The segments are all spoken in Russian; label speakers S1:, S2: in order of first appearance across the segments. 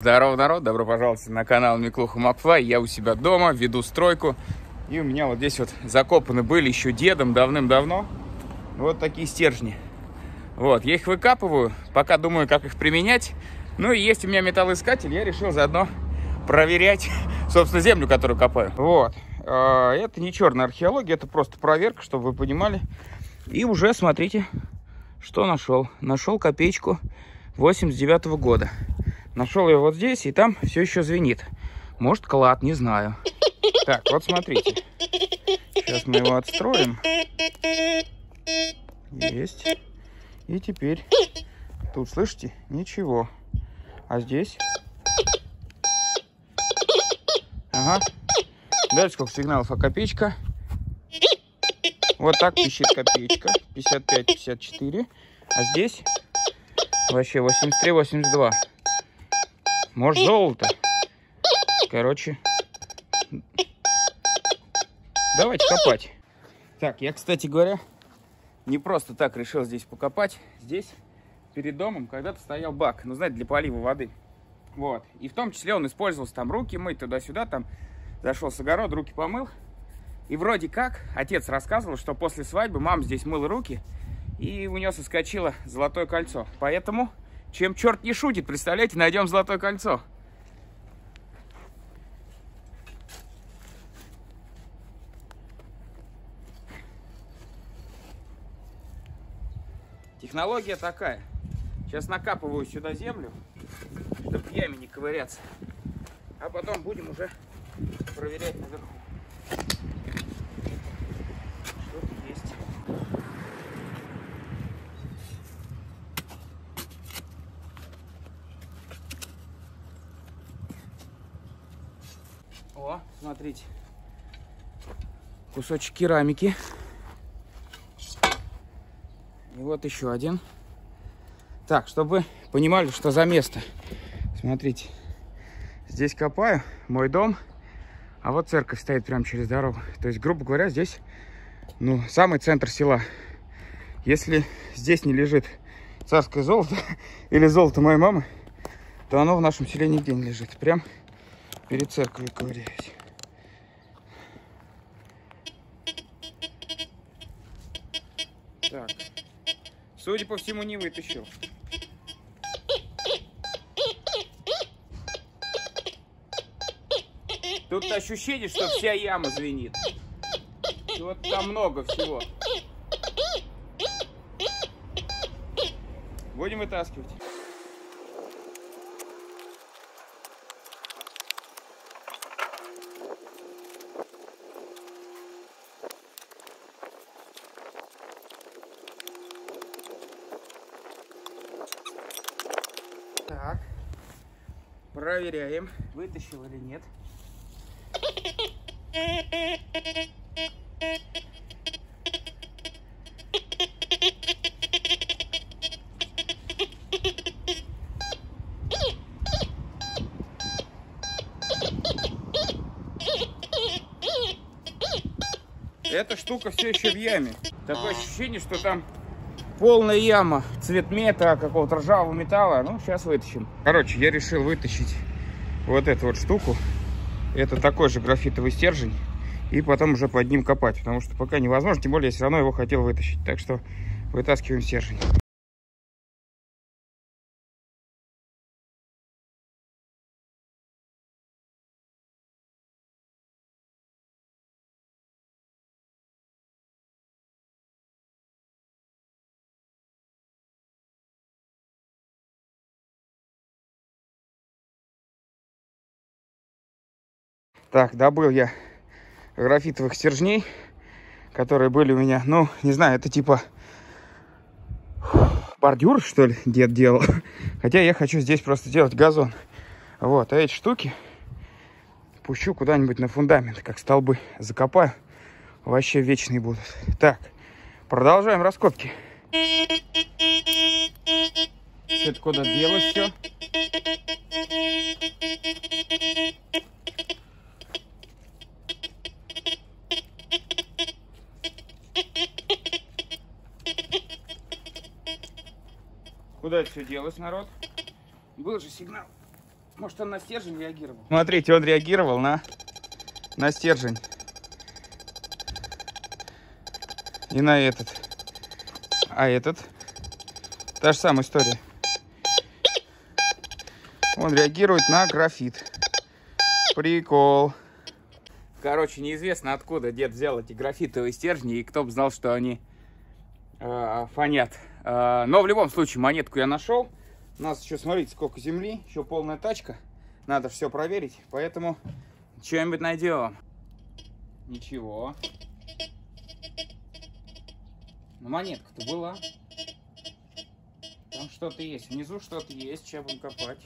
S1: Здорово, народ! Добро пожаловать на канал Миклуха Макфлай. Я у себя дома, веду стройку. И у меня вот здесь вот закопаны были еще дедом давным-давно. Вот такие стержни. Вот, я их выкапываю, пока думаю, как их применять. Ну и есть у меня металлоискатель, я решил заодно проверять, собственно, землю, которую копаю. Вот, а, это не черная археология, это просто проверка, чтобы вы понимали. И уже, смотрите, что нашел. Нашел копеечку 89 -го года. Нашел ее вот здесь, и там все еще звенит. Может, клад, не знаю. Так, вот смотрите. Сейчас мы его отстроим. Есть. И теперь тут, слышите, ничего. А здесь? Ага. Дальше сколько сигналов, а копеечка? Вот так пищит копеечка. 55-54. А здесь вообще 83-82. Может, золото. Короче, давайте копать. Так, я, кстати говоря, не просто так решил здесь покопать. Здесь, перед домом, когда-то стоял бак, ну, знаете, для полива воды. Вот. И в том числе он использовался там руки мыть туда-сюда, там зашел с огород, руки помыл. И вроде как отец рассказывал, что после свадьбы мама здесь мыла руки, и у нее соскочило золотое кольцо. Поэтому чем черт не шутит, представляете, найдем золотое кольцо. Технология такая. Сейчас накапываю сюда землю, чтобы яме не ковыряться. А потом будем уже проверять наверху. О, смотрите. Кусочек керамики. И вот еще один. Так, чтобы понимали, что за место. Смотрите. Здесь копаю, мой дом. А вот церковь стоит прямо через дорогу. То есть, грубо говоря, здесь, ну, самый центр села. Если здесь не лежит царское золото или золото моей мамы, то оно в нашем селе нигде не лежит. Прям перед церковью ковыряюсь. Так. Судя по всему, не вытащил. Тут ощущение, что вся яма звенит. Вот там много всего. Будем вытаскивать. Так. Проверяем, вытащил или нет. Эта штука все еще в яме. Такое ощущение, что там полная яма цветмета, какого-то ржавого металла. Ну, сейчас вытащим. Короче, я решил вытащить вот эту вот штуку. Это такой же графитовый стержень. И потом уже под ним копать. Потому что пока невозможно. Тем более, я все равно его хотел вытащить. Так что вытаскиваем стержень. Так, добыл я графитовых стержней, которые были у меня, ну, не знаю, это типа бордюр, что ли, дед делал. Хотя я хочу здесь просто делать газон. Вот, а эти штуки пущу куда-нибудь на фундамент, как столбы закопаю. Вообще вечные будут. Так, продолжаем раскопки. Это куда делать все? Куда это все делось, народ? Был же сигнал. Может, он на стержень реагировал? Смотрите, он реагировал на, на стержень. И на этот. А этот? Та же самая история. Он реагирует на графит. Прикол. Короче, неизвестно откуда дед взял эти графитовые стержни, и кто бы знал, что они э, фонят. Э, но в любом случае монетку я нашел. У нас еще, смотрите, сколько земли, еще полная тачка. Надо все проверить, поэтому что-нибудь найдем. Ничего. Но монетка-то была. Там что-то есть. Внизу что-то есть. Сейчас будем копать.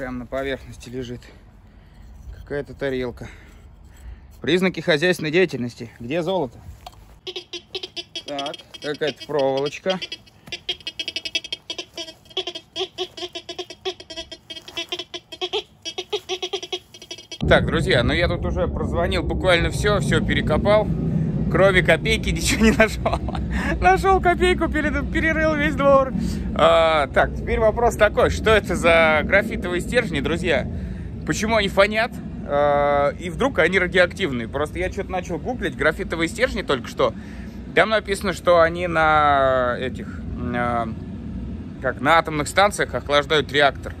S1: Прям на поверхности лежит какая-то тарелка. Признаки хозяйственной деятельности. Где золото? Так, какая-то проволочка. Так, друзья, ну я тут уже прозвонил буквально все, все перекопал. Кроме копейки ничего не нашел. Нашел копейку, перерыл весь двор. А, так, теперь вопрос такой. Что это за графитовые стержни, друзья? Почему они фонят? А, и вдруг они радиоактивные. Просто я что-то начал гуглить графитовые стержни только что. Там написано, что они на этих... А, как на атомных станциях охлаждают реактор.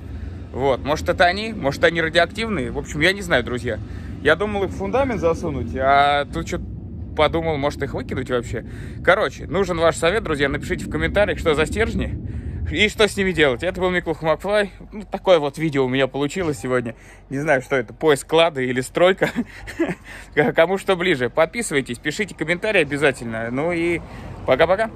S1: Вот, может это они, может они радиоактивные. В общем, я не знаю, друзья. Я думал их в фундамент засунуть, а тут что-то подумал, может их выкинуть вообще. Короче, нужен ваш совет, друзья. Напишите в комментариях, что за стержни и что с ними делать. Это был Миклух Макфлай. Ну, такое вот видео у меня получилось сегодня. Не знаю, что это, поиск клада или стройка. Кому что ближе. Подписывайтесь, пишите комментарии обязательно. Ну и пока-пока.